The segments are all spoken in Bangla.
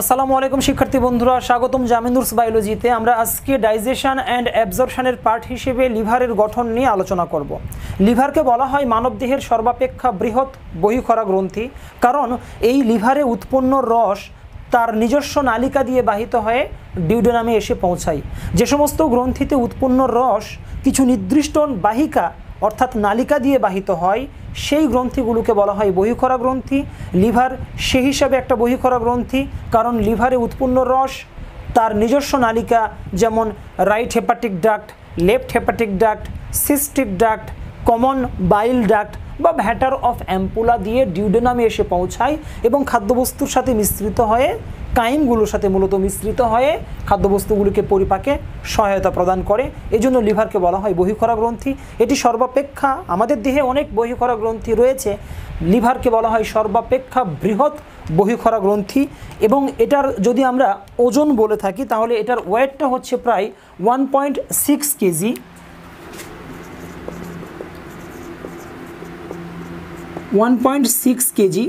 আসসালামু আলাইকুম, শিক্ষার্থী বন্ধুরা। স্বাগতম জামিনুরস বায়োলজিতে। আমরা আজকে ডাইজেশন অ্যান্ড অ্যাবজর্পশনের পার্ট হিসেবে লিভারের গঠন নিয়ে আলোচনা করব। লিভারকে বলা হয় মানবদেহের সর্বাপেক্ষা বৃহৎ বহিখরা গ্রন্থি, কারণ এই লিভারে উৎপন্ন রস তার নিজস্ব নালিকা দিয়ে বাহিত হয়ে ডিউডোনামে এসে পৌঁছায়। যে সমস্ত গ্রন্থিতে উৎপন্ন রস কিছু নির্দিষ্ট বাহিকা, অর্থাৎ নালিকা দিয়ে বাহিত হয় সেই গ্রন্থিগুলোকে বলা হয় বহিখরা গ্রন্থি। লিভার সে হিসাবে একটা বহিখরা গ্রন্থি, কারণ লিভারে উৎপন্ন রস, তার নিজস্ব নালিকা যেমন right hepatic duct left hepatic duct cystic duct common bile duct বা ভ্যাটার অফ অ্যাম্পুলা দিয়ে ডিউডেনামে এসে পৌঁছায় এবং খাদ্যবস্তুর সাথে মিশ্রিত হয়ে কাইমগুলোর সাথে মূলত মিশ্রিত হয়ে খাদ্যবস্তুগুলিকে পরিপাকে সহায়তা প্রদান করে। এই জন্য লিভারকে বলা হয় বহিখরা গ্রন্থি। এটি সর্বাপেক্ষা আমাদের দেহে অনেক বহিখরা গ্রন্থি রয়েছে। লিভারকে বলা হয় সর্বাপেক্ষা বৃহৎ বহিখরা গ্রন্থি এবং এটার যদি আমরা ওজন বলে থাকি, তাহলে এটার ওয়েটটা হচ্ছে প্রায় one point six KG. One point six KG.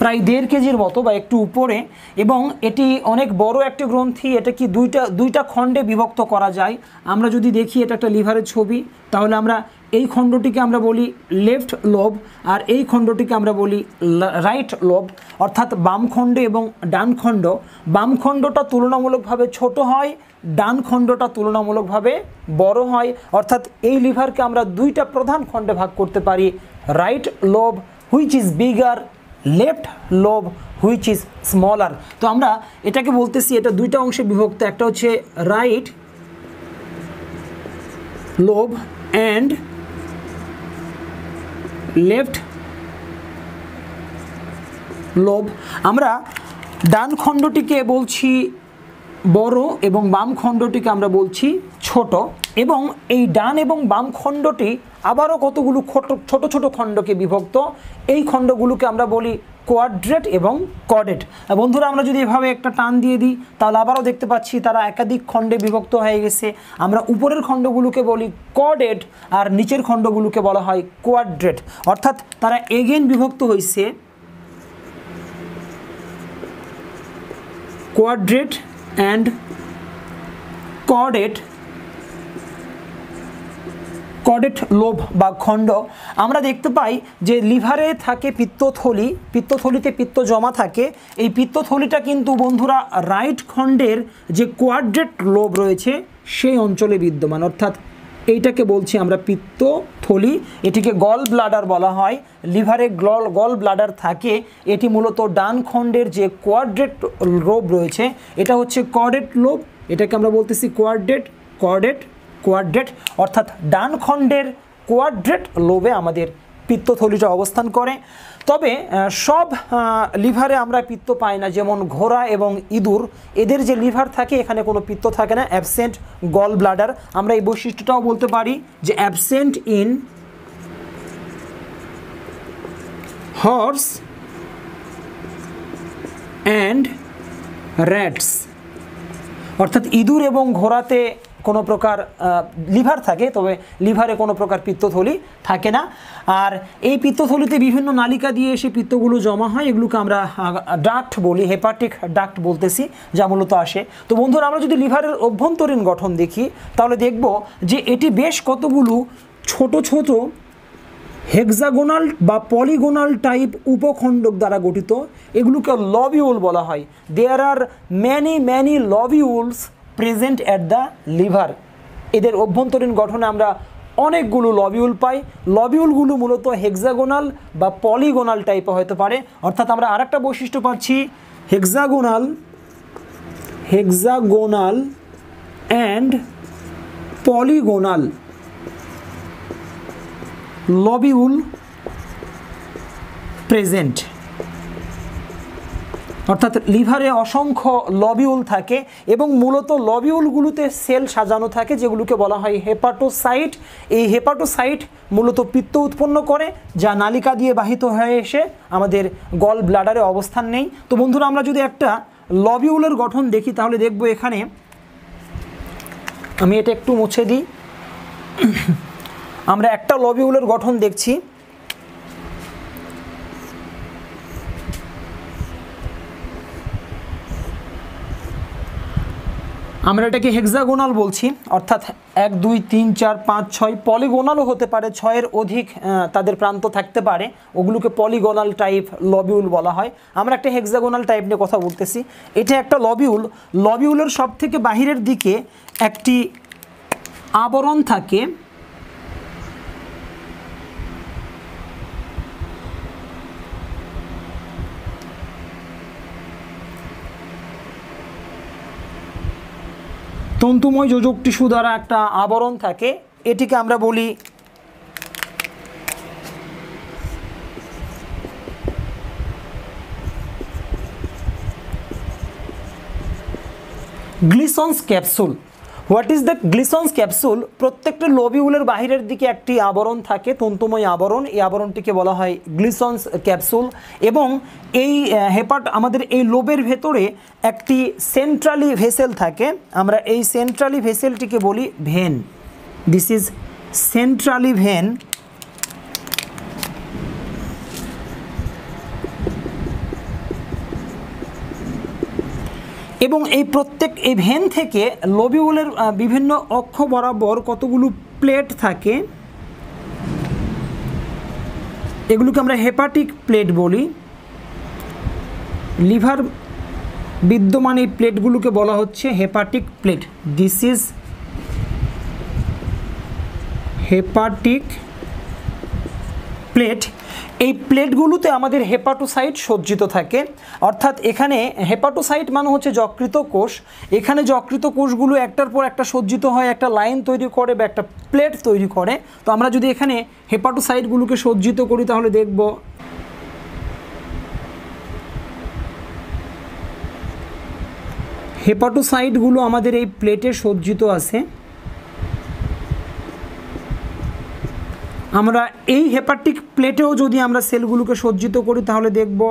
প্রায় দেড় কেজির মতো বা একটু উপরে, এবং এটি অনেক বড় একটি গ্রন্থি, এটা কি দুইটা দুইটা খণ্ডে বিভক্ত করা যায়। আমরা যদি দেখি এটা একটা লিভারের ছবি, তাহলে আমরা এই খণ্ডটিকে আমরা বলি লেফট লোব, আর এই খণ্ডটিকে আমরা বলি রাইট লোব, অর্থাৎ বাম খণ্ডে এবং ডান খণ্ড। বাম খণ্ডটা তুলনামূলকভাবে ছোট হয়, ডান খণ্ডটা তুলনামূলকভাবে বড় হয়, অর্থাৎ এই লিভারকে আমরা দুইটা প্রধান খণ্ডে ভাগ করতে পারি, right lobe which is bigger left lobe which is smaller তো আমরা এটাকে বলতেছি, এটা দুইটা অংশে বিভক্ত, একটা হচ্ছে right lobe and left lobe আমরা ডান খণ্ডটিকে বলছি বড় এবং বাম খণ্ডটিকে আমরা বলছি ছোট এবং এই ডান এবং বাম খণ্ডটি আবারও কতগুলো ছোট ছোট খণ্ডকে বিভক্ত। এই খণ্ডগুলোকে আমরা বলি কোয়াড্রেট এবং কডেট বন্ধুরা, আমরা যদি এভাবে একটা টান দিয়ে দিই, তাহলে আবারও দেখতে পাচ্ছি তারা একাধিক খণ্ডে বিভক্ত হয়ে গেছে। আমরা উপরের খণ্ডগুলোকে বলি কডেট আর নিচের খণ্ডগুলোকে বলা হয় কোয়াড্রেট অর্থাৎ তারা এগেন বিভক্ত হয়েছে। কোয়াড্রেট অ্যান্ড কডেট কডেট লোভ বা খণ্ড, আমরা দেখতে পাই যে লিভারে থাকে পিত্তথলি, পিত্তথলিতে পিত্ত জমা থাকে। এই পিত্তথলিটা কিন্তু বন্ধুরা রাইট খণ্ডের যে কোয়াড্রেট লোভ রয়েছে, সেই অঞ্চলে বিদ্যমান। অর্থাৎ এইটাকে বলছি আমরা পিত্তথলি। এটিকে গল ব্লাডার বলা হয়। লিভারে গল গল ব্লাডার থাকে। এটি মূলত ডান খণ্ডের যে কোয়াড্রেট লোভ রয়েছে, এটা হচ্ছে কডেট লোভ। এটাকে আমরা বলতেছি কোয়াড্রেট, কর্ডেট কোয়াড্রেট অর্থাৎ ডান খণ্ডের কোয়াড্রেট লোবে আমাদের পিত্তথলিটা অবস্থান করে। তবে সব লিভারে আমরা পিত্ত পাই না, যেমন ঘোড়া এবং ইঁদুর। এদের যে লিভার থাকে, এখানে কোনো পিত্ত থাকে না অ্যাবসেন্ট গল ব্লাডার আমরা এই বৈশিষ্ট্যটাও বলতে পারি যে absent in horse and rats অর্থাৎ ইঁদুর এবং ঘোড়াতে কোনো প্রকার লিভার থাকে, তবে লিভারে কোনো প্রকার পিত্তথলি থাকে না। আর এই পিত্তথলিতে বিভিন্ন নালিকা দিয়ে এসে পিত্তগুলো জমা হয়, এগুলোকে আমরা ডাক্ট বলি, হেপাটিক ডাক্ট বলতেছি, যা মূলত আসে। তো বন্ধুরা, আমরা যদি লিভারের অভ্যন্তরীণ গঠন দেখি, তাহলে দেখব যে এটি বেশ কতগুলো ছোট ছোট হেক্সাগোনাল বা পলিগোনাল টাইপ উপখণ্ডক দ্বারা গঠিত। এগুলোকে লবিউল বলা হয়। There are many many lobules present at the liver এদের অভ্যন্তরীণ গঠনে আমরা অনেকগুলো লবিউল পাই। লবিউলগুলো মূলত হেক্সাগোনাল বা পলিগোনাল টাইপে হতে পারে। অর্থাৎ আমরা আরেকটা বৈশিষ্ট্য পাচ্ছি। Hexagonal hexagonal and polygonal lobule present অর্থাৎ লিভারে অসংখ্য লবিউল থাকে এবং মূলত লবিউলগুলোতে সেল সাজানো থাকে, যেগুলোকে বলা হয় হেপাটোসাইট। এই হেপাটোসাইট মূলত পিত্ত উৎপন্ন করে, যা নালিকা দিয়ে বাহিত হয়ে এসে আমাদের গল ব্লাডারে অবস্থান নেই। তো বন্ধুরা, আমরা যদি একটা লবিউলের গঠন দেখি, তাহলে দেখব এখানে আমি এটা একটু মুছে দিই। আমরা একটা লবিউলের গঠন দেখছি। আমরা এটাকে হেক্সাগোনাল বলছি, অর্থাৎ এক, দুই, তিন, চার, পাঁচ, ছয় পলিগোনালও হতে পারে, ছয়ের অধিক তাদের প্রান্ত থাকতে পারে। ওগুলোকে পলিগোনাল টাইপ লবিউল বলা হয়। আমরা একটা হেক্সাগোনাল টাইপ নিয়ে কথা বলতেছি। এটা একটা লবিউল লবিউলের সব থেকে বাহিরের দিকে একটি আবরণ থাকে তন্তুময় যোজক টিস্যু দ্বারা একটা আবরণ থাকে এটিকে আমরা বলি Glisson's capsule. What is the Glisson's capsule প্রত্যেকটা লবিউলের বাহিরের দিকে একটি আবরণ থাকে, তন্তুময় আবরণ। এই আবরণটিকে বলা হয় গ্লিসন্স ক্যাপসুল এবং এই হেপাট আমাদের এই লোবের ভেতরে একটি সেন্ট্রালি ভেসেল থাকে। আমরা এই সেন্ট্রালি ভেসেলটিকে বলি vein. This is centrally vein এবং এই প্রত্যেক এই ভেন থেকে লবিউলের বিভিন্ন অক্ষ বরাবর কতগুলো প্লেট থাকে, এগুলোকে আমরা হেপাটিক প্লেট বলি। লিভার বিদ্যমান এই প্লেটগুলোকে বলা হচ্ছে hepatic plate this is hepatic plate এই প্লেটগুলোতে আমাদের হেপাটোসাইট সজ্জিত থাকে। অর্থাৎ এখানে হেপাটোসাইট মানে হচ্ছে যকৃত কোষ। এখানে যকৃত কোষগুলো একটার পর একটা সজ্জিত হয়, একটা লাইন তৈরি করে বা একটা প্লেট তৈরি করে। তো আমরা যদি এখানে হেপাটোসাইটগুলোকে সজ্জিত করি তাহলে দেখব। হেপাটোসাইটগুলো আমাদের এই প্লেটে সজ্জিত আছে। আমরা এই হেপাটিক প্লেটেও যদি আমরা সেলগুলোকে সজ্জিত করি, তাহলে দেখব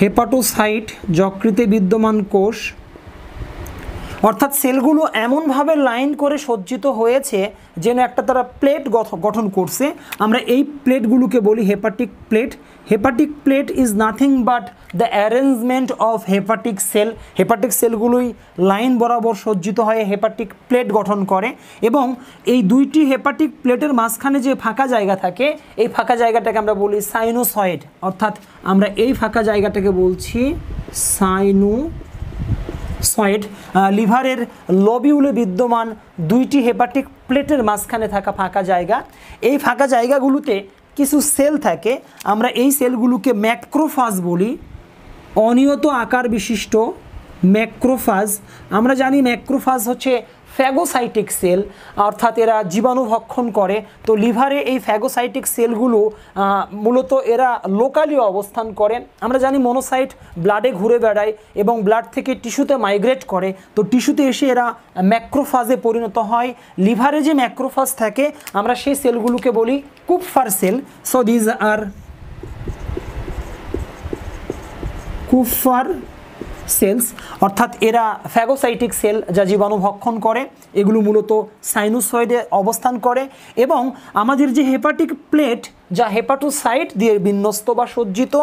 হেপাটোসাইট যকৃতে বিদ্যমান কোষ। অর্থাৎ সেলগুলো এমনভাবে লাইন করে সজ্জিত হয়েছে যেন একটা তারা প্লেট গঠন করছে। আমরা এই প্লেটগুলোকে বলি hepatic plate hepatic plate is nothing but the arrangement of hepatic cell hepatic সেলগুলোই line বরাবর সজ্জিত হয়ে হেপাটিক প্লেট গঠন করে এবং এই দুইটি হেপাটিক প্লেটের মাঝখানে যে ফাঁকা জায়গা থাকে, এই ফাঁকা জায়গাটাকে আমরা বলি সাইনোসয়েড অর্থাৎ আমরা এই ফাঁকা জায়গাটাকে বলছি সাইনো সয়েড লিভারের লবিউলে বিদ্যমান দুইটি হেপাটিক প্লেটের মাঝখানে থাকা ফাঁকা জায়গা। এই ফাঁকা জায়গাগুলোতে কিছু সেল থাকে। আমরা এই সেলগুলোকে ম্যাক্রোফাজ বলি। অনিয়ত আকার বিশিষ্ট ম্যাক্রোফাজ। আমরা জানি ম্যাক্রোফাজ হচ্ছে ফ্যাগোসাইটিক সেল, অর্থাৎ এরা জীবাণু ভক্ষণ করে, তো লিভারে এই ফ্যাগোসাইটিক সেলগুলো মূলত এরা লোকালি অবস্থান করে আমরা জানি মনোসাইট ব্লাডে ঘুরে বেড়ায় এবং ব্লাড থেকে টিস্যুতে মাইগ্রেট করে, তো টিস্যুতে এসে এরা ম্যাক্রোফাজে পরিণত হয়। লিভারে যে ম্যাক্রোফাজ থাকে, আমরা সেই সেলগুলোকে বলি Kupffer cell. So these are Kupffer cells, অর্থাৎ এরা ফ্যাগোসাইটিক সেল যা জীবাণু ভক্ষণ করে, এগুলো মূলত সাইনোসয়েডে অবস্থান করে এবং আমাদের যে হেপাটিক প্লেট যা হেপাটোসাইট দিয়ে বিন্যস্ত বা সজ্জিত,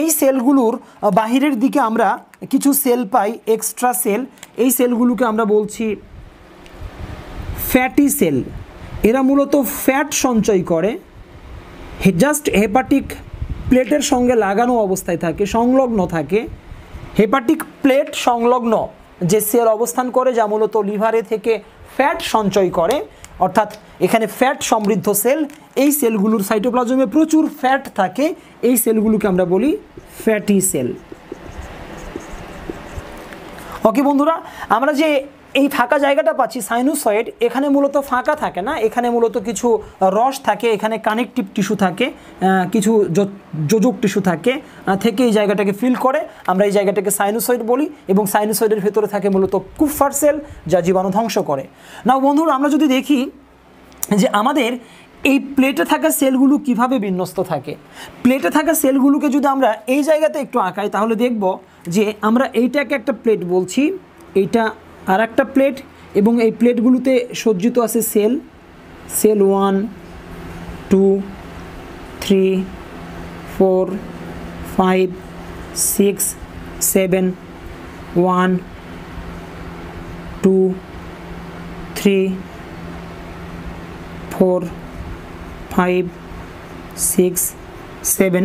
এই সেলগুলোর বাহিরের দিকে আমরা কিছু সেল পাই, এক্সট্রা সেল। এই সেলগুলোকে আমরা বলছি ফ্যাটি সেল। এরা মূলত ফ্যাট সঞ্চয় করে জাস্ট হেপাটিক প্লেটের সঙ্গে লাগানো অবস্থায় থাকে, সংলগ্ন থাকে। হেপাটিক প্লেট সংলগ্ন যে সেল অবস্থান করে, যা মূলত লিভারে থেকে ফ্যাট সঞ্চয় করে, অর্থাৎ এখানে ফ্যাট সমৃদ্ধ সেল, এই সেলগুলোর সাইটোপ্লাজমে প্রচুর ফ্যাট থাকে। এই সেলগুলোকে আমরা বলি ফ্যাটি সেল। ওকে বন্ধুরা, আমরা যে এই ফাঁকা জায়গাটা পাচ্ছি সাইনোসয়েড এখানে মূলত ফাঁকা থাকে না, এখানে মূলত কিছু রস থাকে, এখানে কানেকটিভ টিস্যু থাকে কিছু যোজক টিস্যু থাকে থেকে এই জায়গাটাকে ফিল করে, আমরা এই জায়গাটাকে সাইনোসয়েড বলি এবং সাইনোসয়েডের ভেতরে থাকে মূলত কুফার সেল যা জীবাণু ধ্বংস করে। না বন্ধুরা, আমরা যদি দেখি যে আমাদের এই প্লেটে থাকা সেলগুলো কীভাবে বিন্যস্ত থাকে। প্লেটে থাকা সেলগুলোকে যদি আমরা এই জায়গাতে একটু আঁকাই, তাহলে দেখব যে আমরা এইটাকে একটা প্লেট বলছি, এইটা আর একটা প্লেট, এবং এই প্লেটগুলোতে সজ্জিত আছে cell. Cell one, two, three, four, five, six, seven, one, two, three, four, five, six, seven.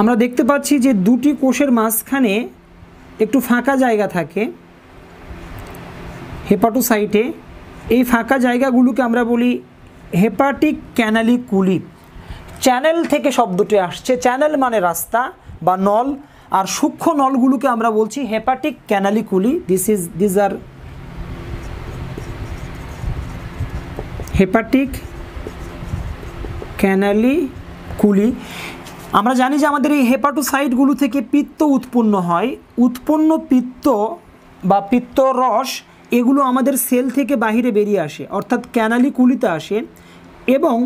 আমরা দেখতে পাচ্ছি যে দুটি কোষের মাঝখানে একটু ফাঁকা জায়গা থাকে হেপাটোসাইটে, এই ফাঁকা জায়গাগুলোকে আমরা বলি হেপাটিক ক্যানালিকুলি। চ্যানেল থেকে শব্দটি আসছে। চ্যানেল মানে রাস্তা বা নল। আর সূক্ষ্ম নলগুলোকে আমরা বলছি hepatic canaliculi. This is this are hepatic canaliculi. আমরা জানি যে আমাদের এই হেপাটোসাইটগুলো থেকে পিত্ত উৎপন্ন হয় উৎপন্ন পিত্ত বা পিত্ত রস, এগুলো আমাদের সেল থেকে বাহিরে বেরিয়ে আসে, অর্থাৎ ক্যানালিকুলিতে আসে এবং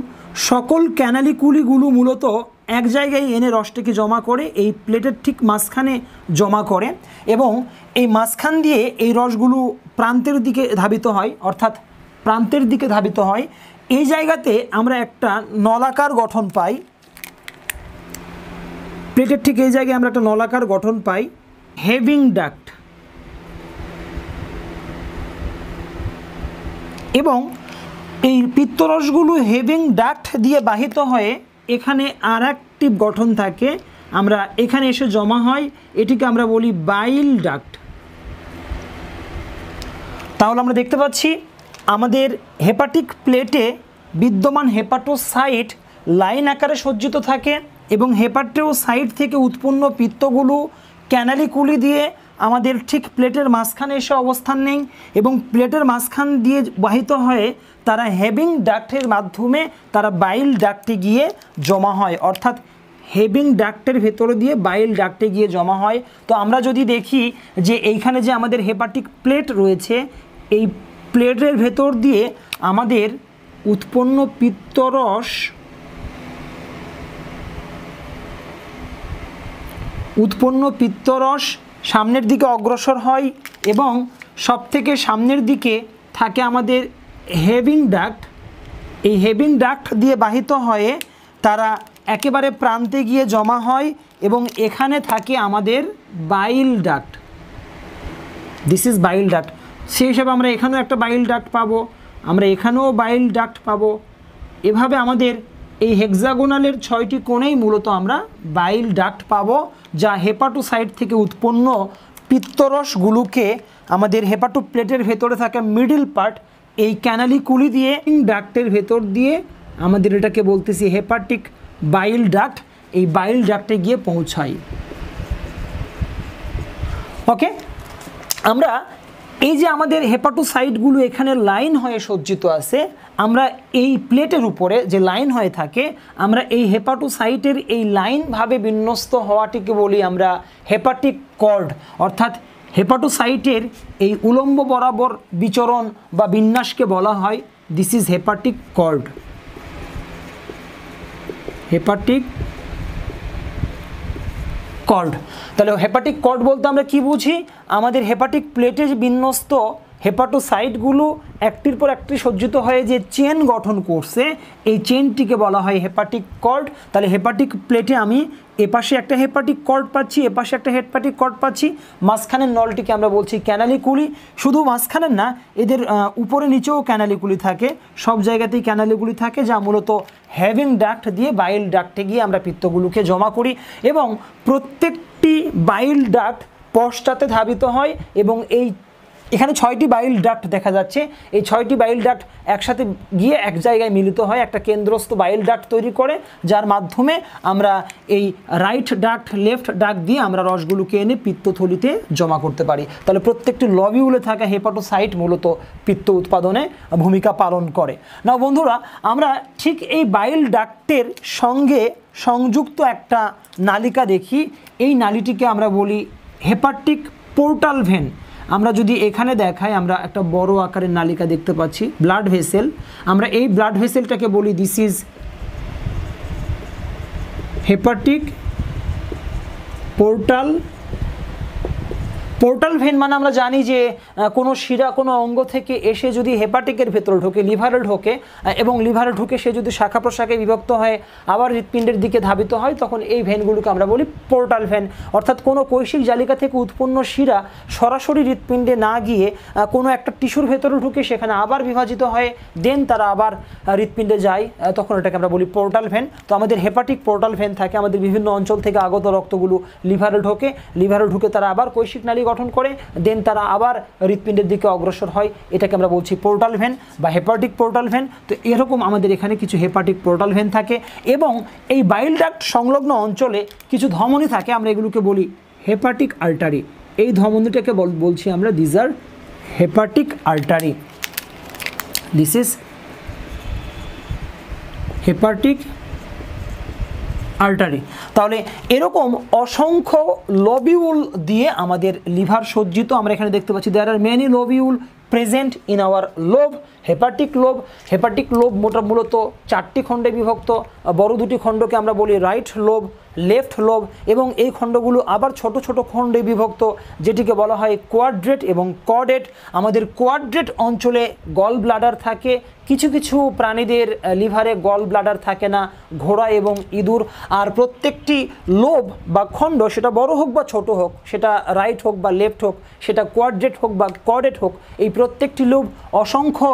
সকল ক্যানালিকুলিগুলো মূলত এক জায়গায় এনে রসটাকে জমা করে, এই প্লেটের ঠিক মাঝখানে জমা করে এবং এই মাঝখান দিয়ে এই রসগুলো প্রান্তের দিকে ধাবিত হয়, অর্থাৎ প্রান্তের দিকে ধাবিত হয়। এই জায়গাতে আমরা একটা নলাকার গঠন পাই। প্লেটের ঠিক এই জায়গায় আমরা একটা নলাকার গঠন পাই। Having duct. এবং এই পিত্তরসগুলো হেভিং ডাক্ট দিয়ে বাহিত হয়ে এখানে আর একটি গঠন থাকে। আমরা এখানে এসে জমা হয়, এটিকে আমরা বলি বাইল ডাক্ট। তাহলে আমরা দেখতে পাচ্ছি আমাদের হেপাটিক প্লেটে বিদ্যমান হেপাটোসাইট লাইন আকারে সজ্জিত থাকে এবং হেপাটোসাইট থেকে উৎপন্ন পিত্তগুলো ক্যানালিকুলি দিয়ে আমাদের ঠিক প্লেটের মাঝখানে এসে অবস্থান নেই এবং প্লেটের মাঝখান দিয়ে বাহিত হয়ে তারা হেভিং ডাক্টের মাধ্যমে তারা বাইল ডাক্টে গিয়ে জমা হয়। অর্থাৎ হেভিং ডাক্টের ভেতর দিয়ে বাইল ডাক্টে গিয়ে জমা হয়। তো আমরা যদি দেখি যে এইখানে যে আমাদের হেপাটিক প্লেট রয়েছে, এই প্লেটের ভেতর দিয়ে আমাদের উৎপন্ন পিত্তরস উৎপন্ন পিত্তরস সামনের দিকে অগ্রসর হয় এবং সব থেকে সামনের দিকে থাকে আমাদের হেভিং ডাক্ট। এই হেভিং ডাক্ট দিয়ে বাহিত হয়ে তারা একেবারে প্রান্তে গিয়ে জমা হয় এবং এখানে থাকে আমাদের bile duct. This is bile duct. সেই হিসাবে আমরা এখানেও একটা বাইল ডাক্ট পাবো, আমরা এখানেও বাইল ডাক্ট পাবো। এভাবে আমাদের এই হেক্সাগোনালের ছয়টি কোণেই মূলত আমরা বাইল ডাক্ট পাবো, যা হেপাটোসাইট থেকে উৎপন্ন পিত্তরসগুলোকে আমাদের হেপাটো প্লেটের ভেতরে থাকা মিডিল পার্ট এই ক্যানালি কুলি দিয়ে ডাক্টের ভেতর দিয়ে আমাদের এটাকে বলতেছি হেপাটিক বাইল ডাক্ট এই বাইল ডাক্টে গিয়ে পৌঁছাই। ওকে আমরা এই যে আমাদের হেপাটোসাইটগুলো এখানে লাইন হয়ে সজ্জিত আছে আমরা এই প্লেটের উপরে যে লাইন হয়ে থাকে, আমরা এই হেপাটোসাইটের এই লাইনভাবে বিন্যস্ত হওয়াটিকে বলি আমরা হেপাটিক কর্ড। অর্থাৎ হেপাটোসাইটের এই উলম্ব বরাবর বিচরণ বা বিন্যাসকে বলা হয় this is hepatic cord hepatic cord তাহলে হেপাটিক কর্ড বলতে আমরা কি বুঝি? আমাদের হেপাটিক প্লেটে বিন্যস্ত হেপাটোসাইটগুলো একটির পর একটি সজ্জিত হয়ে যে চেন গঠন করছে, এই চেনটিকে বলা হয় হেপাটিক কর্ড তাহলে হেপাটিক প্লেটে আমি এপাশে একটা হেপাটিক কর্ড পাচ্ছি, এপাশে একটা হেপাটিক কর্ড পাচ্ছি। মাঝখানের নলটিকে আমরা বলছি ক্যানালিকুলি শুধু মাঝখানের না, এদের উপরে নিচেও ক্যানালিকুলি থাকে। সব জায়গাতেই ক্যানালিকুলি থাকে, যা মূলত হ্যাভিং ডাক্ট দিয়ে বাইল ডাক্টে গিয়ে আমরা পিত্তগুলোকে জমা করি। এবং প্রত্যেকটি বাইল ডাক্ট পশ্চাতে ধাবিত হয় এবং এই এখানে ছয়টি বাইল ডাক্ট দেখা যাচ্ছে। এই ছয়টি বাইল ডাক্ট একসাথে গিয়ে এক জায়গায় মিলিত হয়, একটা কেন্দ্রস্থ বাইল ডাক্ট তৈরি করে, যার মাধ্যমে আমরা এই রাইট ডাক্ট লেফট ডাক্ট দিয়ে আমরা রসগুলোকে এনে পিত্তথলিতে জমা করতে পারি। তাহলে প্রত্যেকটি লবিউলে থাকা হেপাটোসাইট মূলত পিত্ত উৎপাদনে ভূমিকা পালন করে। না বন্ধুরা, আমরা ঠিক এই বাইল ডাক্টের সঙ্গে সংযুক্ত একটা নালিকা দেখি। এই নালিটিকে আমরা বলি হেপাটিক পোর্টাল ভেন আমরা যদি এখানে দেখাই, আমরা একটা বড় আকারের নালিকা দেখতে পাচ্ছি ব্লাড ভেসেল আমরা এই ব্লাড ভেসেলটাকে বলি this is hepatic portal portal vein মানে আমরা জানি যে কোনো শিরা কোনো অঙ্গ থেকে এসে যদি হেপাটিকের ভেতরে ঢোকে, লিভারে ঢোকে এবং লিভারে ঢুকে সে যদি শাখা প্রশাখায় বিভক্ত হয়, আবার হৃৎপিণ্ডের দিকে ধাবিত হয়, তখন এই ভেনগুলোকে আমরা বলি পোর্টাল ভেন। অর্থাৎ কোনো কৈশিক জালিকা থেকে উৎপন্ন শিরা সরাসরি হৃৎপিণ্ডে না গিয়ে কোনো একটা টিস্যুর ভেতরে ঢুকে সেখানে আবার বিভাজিত হয়, দেন তারা আবার হৃৎপিণ্ডে যায় তখন এটাকে আমরা বলি পোর্টাল ভেন। তো আমাদের হেপাটিক পোর্টাল ভেন থাকে, আমাদের বিভিন্ন অঞ্চল থেকে আগত রক্তগুলো লিভারে ঢোকে, লিভারে ঢুকে তারা আবার কৈশিক নালী গঠন করে দেন তারা আবার হৃৎপিণ্ডের দিকে অগ্রসর হয়। এটাকে আমরা বলছি পোর্টাল ভেন বা হেপাটিক পোর্টাল ভেন তো এরকম আমাদের এখানে কিছু হেপাটিক পোর্টাল ভেন থাকে এবং এই বাইল ডাক্ট সংলগ্ন অঞ্চলে কিছু ধমনী থাকে, আমরা এগুলোকে বলি হেপাটিক আর্টারি এই ধমনীটাকে বল- বলছি আমরা these are hepatic artery this is hepatic artery তাহলে এরকম অসংখ্য লবিউল দিয়ে আমাদের লিভার সজ্জিত। আমরা এখানে দেখতে পাচ্ছি there are many lobule present in our lobe hepatic lobe hepatic lobe মোটা মূলত চারটি খণ্ডে বিভক্ত। বড় দুটি খণ্ডকে আমরা বলি রাইট লোভ লেফট লোভ এবং এই খণ্ডগুলো আবার ছোট ছোট খণ্ডে বিভক্ত, যেটিকে বলা হয় কোয়াড্রেট এবং কডেট আমাদের কোয়াড্রেট অঞ্চলে গল ব্লাডার থাকে, কিছু কিছু প্রাণীদের লিভারে গল ব্লাডার থাকে না, ঘোড়া এবং ইঁদুর। আর প্রত্যেকটি লোভ বা খণ্ড, সেটা বড় হোক বা ছোট হোক, সেটা রাইট হোক বা লেফট হোক, সেটা কোয়াড্রেট হোক বা কডেট হোক, এই প্রত্যেকটি লোভ অসংখ্য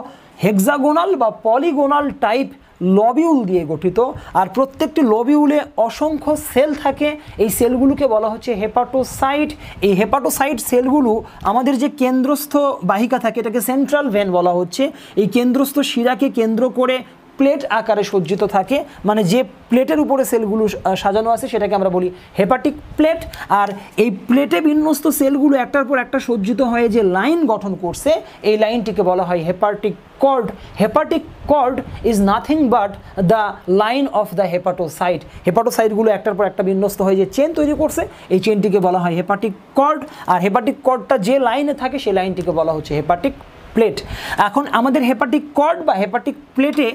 হেক্সাগোনাল বা পলিগোনাল টাইপ লবিউল দিয়ে গঠিত। আর প্রত্যেকটি লবিউলে অসংখ্য সেল থাকে। এই সেলগুলোকে বলা হচ্ছে হেপাটোসাইট। এই হেপাটোসাইট সেলগুলো আমাদের যে কেন্দ্রস্থ বাহিকা থাকে, এটাকে সেন্ট্রাল ভেন বলা হচ্ছে। এই কেন্দ্রস্থ শিরাকে কেন্দ্র করে প্লেট আকারে সজ্জিত থাকে। মানে যে প্লেটের উপরে সেলগুলো সাজানো আছে, সেটাকে আমরা বলি হেপাটিক প্লেট আর এই প্লেটে বিন্যস্ত সেলগুলো একটার পর একটা সজ্জিত হয়ে যে লাইন গঠন করছে, এই লাইনটিকে বলা হয় hepatic cord hepatic cord is nothing but the line of the hepatocyte হেপাটোসাইটগুলো একটার পর একটা বিন্যস্ত হয়ে যে চেন তৈরি করছে, এই চেনটিকে বলা হয় হেপাটিক কর্ড আর হেপাটিক কর্ডটা যে লাইনে থাকে, সেই লাইনটিকে বলা হচ্ছে হেপাটিক প্লেট এখন আমাদের হেপাটিক কর্ড বা হেপাটিক প্লেটে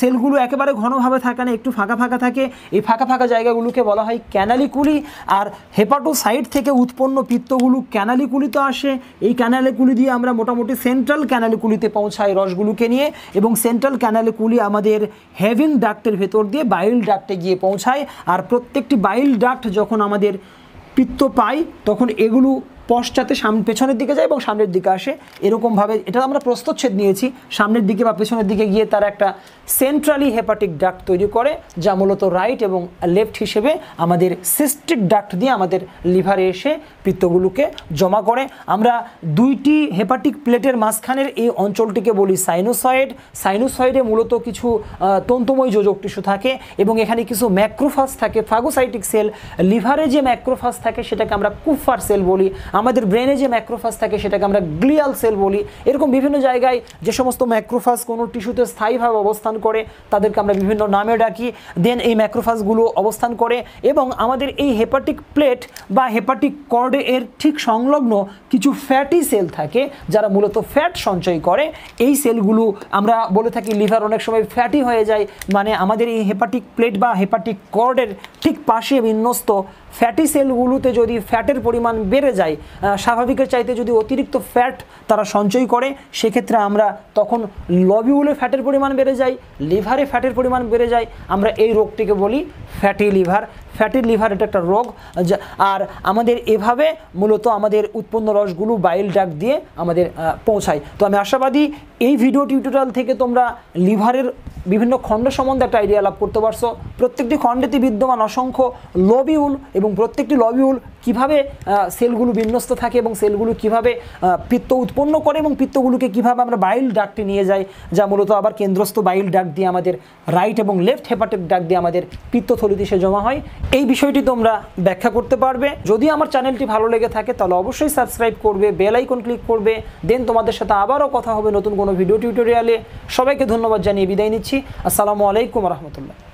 সেলগুলো একেবারে ঘনভাবে থাকে না, একটু ফাঁকা ফাঁকা থাকে। এই ফাঁকা ফাঁকা জায়গাগুলোকে বলা হয় ক্যানালিকুলি আর হেপাটোসাইট থেকে উৎপন্ন পিত্তগুলো ক্যানালিকুলিতে আসে। এই ক্যানালিকুলি দিয়ে আমরা মোটামুটি সেন্ট্রাল ক্যানালিকুলিতে পৌঁছাই রসগুলোকে নিয়ে, এবং সেন্ট্রাল ক্যানালিকুলি আমাদের হেভিং ডাক্টের ভেতর দিয়ে বাইল ডাক্টে গিয়ে পৌঁছায়। আর প্রত্যেকটি বাইল ডাক্ট যখন আমাদের পিত্ত পাই তখন এগুলো পশ্চাতে সামনে পেছনের দিকে যায় এবং সামনের দিকে আসে। এরকমভাবে, এটা আমরা প্রস্তচ্ছেদ নিয়েছি। সামনের দিকে বা পেছনের দিকে গিয়ে তারা একটা সেন্ট্রালি হেপাটিক ডাক্ট তৈরি করে, যা মূলত রাইট এবং লেফট হিসেবে আমাদের সিস্টিক ডাক্ট দিয়ে আমাদের লিভারে এসে পিত্তগুলোকে জমা করে। আমরা দুইটি হেপাটিক প্লেটের মাঝখানের এই অঞ্চলটিকে বলি সাইনোসয়েড। সাইনোসয়েডে মূলত কিছু তন্তুময় যোজক টিস্যু থাকে এবং এখানে কিছু ম্যাক্রোফাস থাকে। ফাগোসাইটিক সেল, লিভারে যে ম্যাক্রোফাস থাকে সেটাকে আমরা কুফার সেল বলি। আমাদের ব্রেনে যে ম্যাক্রোফাস থাকে সেটাকে আমরা গ্লিয়াল সেল বলি। এরকম বিভিন্ন জায়গায় যে সমস্ত ম্যাক্রোফাস কোনো টিস্যুতে স্থায়ীভাবে অবস্থান করে তাদেরকে আমরা বিভিন্ন নামে ডাকি দেন এই ম্যাক্রোফাসগুলো অবস্থান করে এবং আমাদের এই হেপাটিক প্লেট বা হেপাটিক কর্ডে এর ঠিক সংলগ্ন কিছু ফ্যাটি সেল থাকে যারা মূলত ফ্যাট সঞ্চয় করে। এই সেলগুলো আমরা বলে থাকি লিভার অনেক সময় ফ্যাটি হয়ে যায় মানে আমাদের এই হেপাটিক প্লেট বা হেপাটিক কর্ডের ঠিক পাশে বিন্যস্ত ফ্যাটি সেলগুলোতে যদি ফ্যাটের পরিমাণ বেড়ে যায় স্বাভাবিকের চাইতে যদি অতিরিক্ত ফ্যাট তারা সঞ্চয় করে, সেক্ষেত্রে আমরা তখন লবিউলে ফ্যাটের পরিমাণ বেড়ে যায় লিভারে ফ্যাটের পরিমাণ বেড়ে যায়। আমরা এই রোগটিকে বলি ফ্যাটি লিভার ফ্যাটি লিভার এটা একটা রোগ আর আমাদের এভাবে মূলত আমাদের উৎপন্ন রসগুলো বাইল ডাক দিয়ে আমাদের পৌঁছায়। তো আমি আশাবাদী এই ভিডিও টিউটোরিয়াল থেকে তোমরা লিভারের বিভিন্ন খণ্ড সম্বন্ধে একটা আইডিয়া লাভ করতে পারছ। প্রত্যেকটি খণ্ডেতে বিদ্যমান অসংখ্য লবিউল এবং প্রত্যেকটি লবিউল কীভাবে সেলগুলো বিন্যস্ত থাকে এবং সেলগুলো কীভাবে পিত্ত উৎপন্ন করে এবং পিত্তগুলোকে কীভাবে আমরা বাইল ডাকটে নিয়ে যাই, যা মূলত আবার কেন্দ্রস্থ বাইল ডাক দিয়ে আমাদের রাইট এবং লেফট হেপাটিক ডাক দিয়ে আমাদের পিত্তথলিতে সে জমা হয়। এই বিষয়টি তোমরা ব্যাখ্যা করতে পারবে। যদি আমার চ্যানেলটি ভালো লেগে থাকে, তাহলে অবশ্যই সাবস্ক্রাইব করবে বেল আইকন ক্লিক করবে দেন তোমাদের সাথে আবারও কথা হবে নতুন কোনো ভিডিও টিউটোরিয়ালে সবাইকে ধন্যবাদ জানিয়ে বিদায় নিচ্ছি। আসসালামু আলাইকুম রহমতুল্লাহ।